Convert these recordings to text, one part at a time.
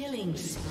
Killing spree.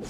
you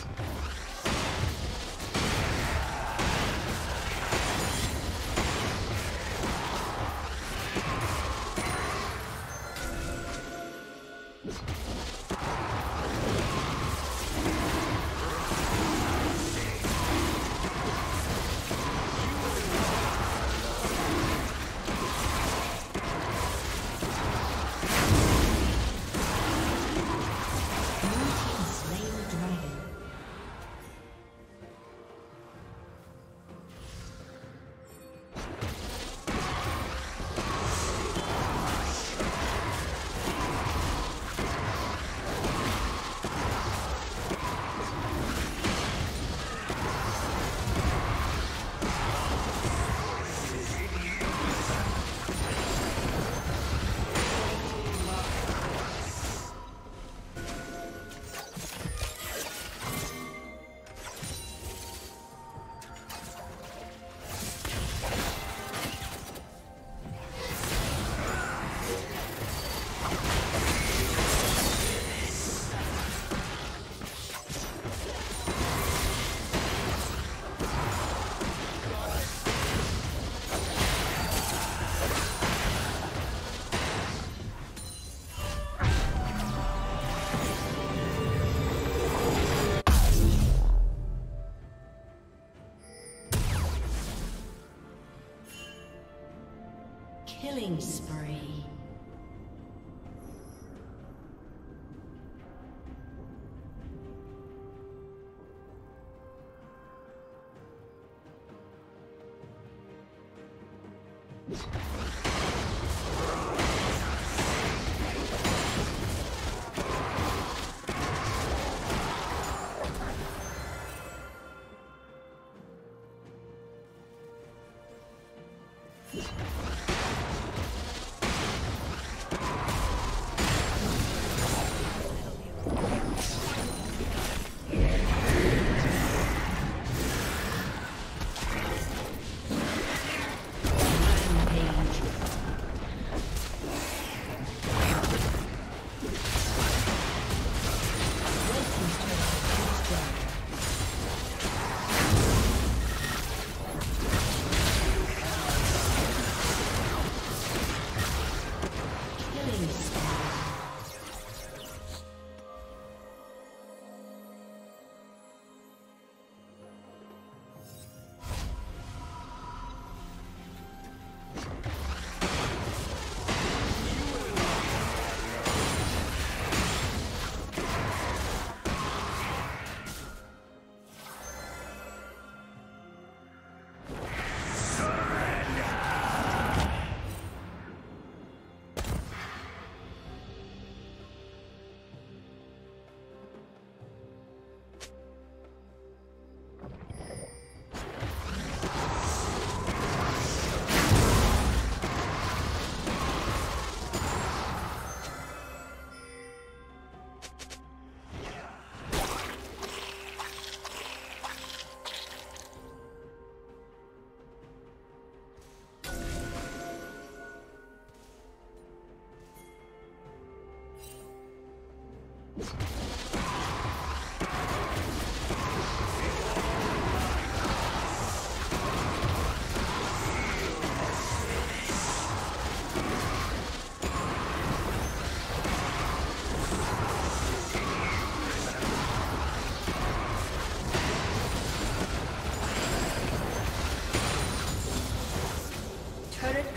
Killing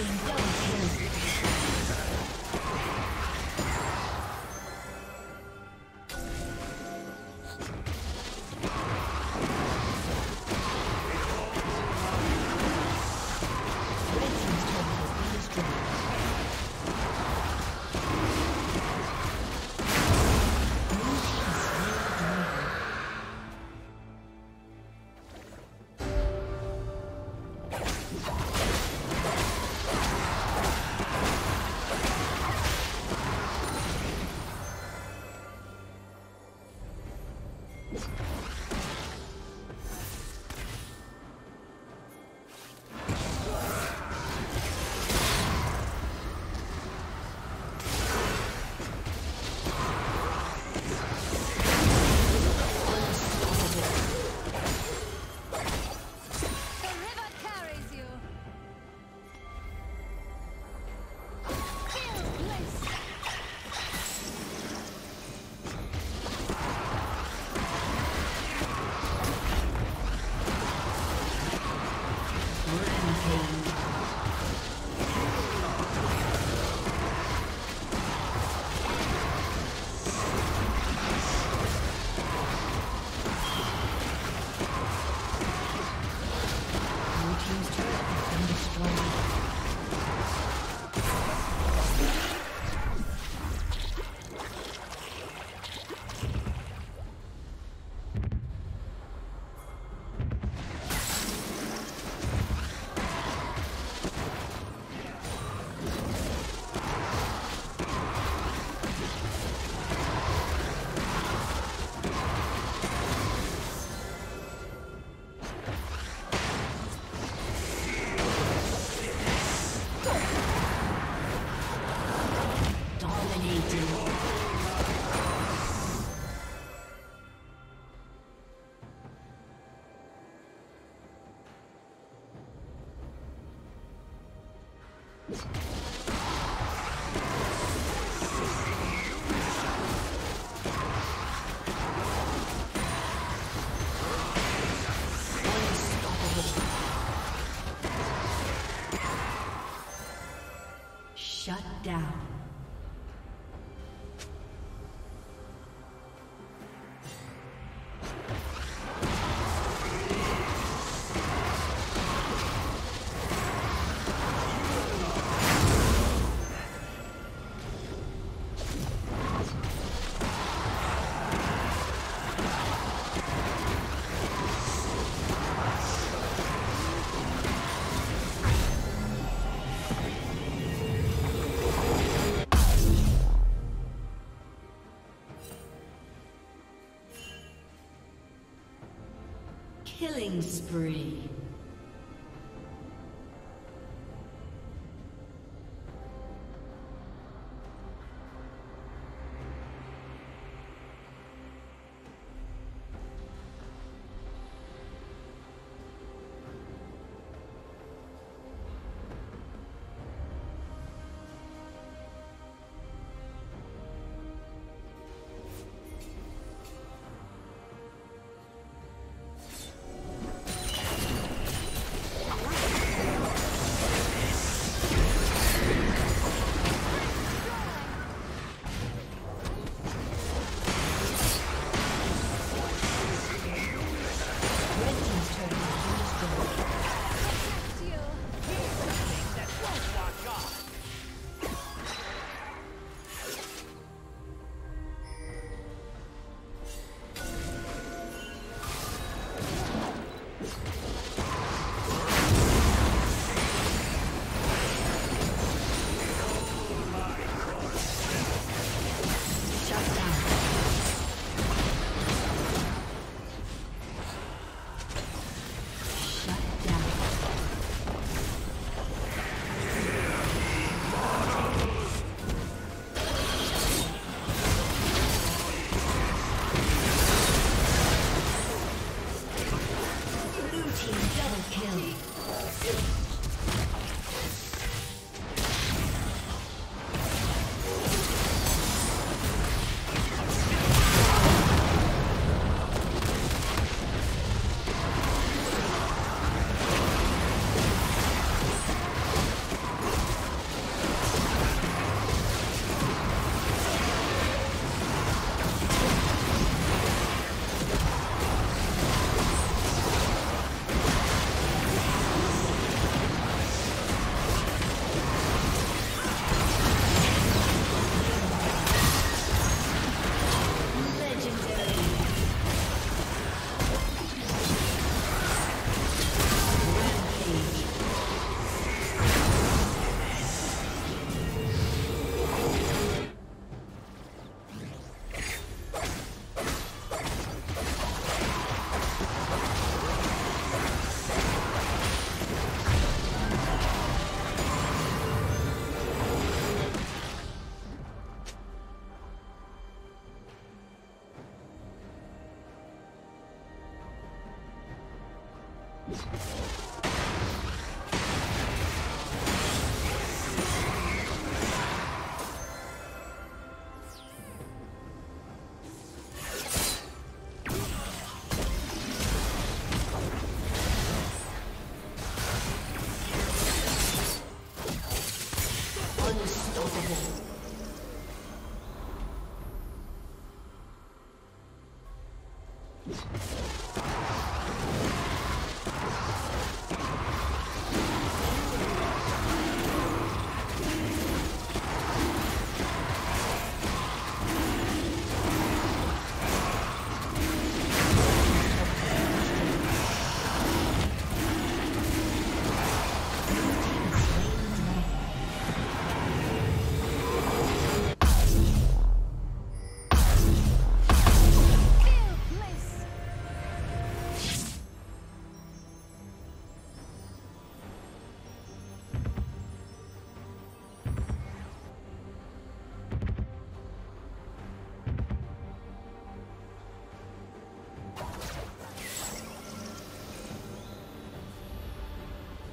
Team double you Spree.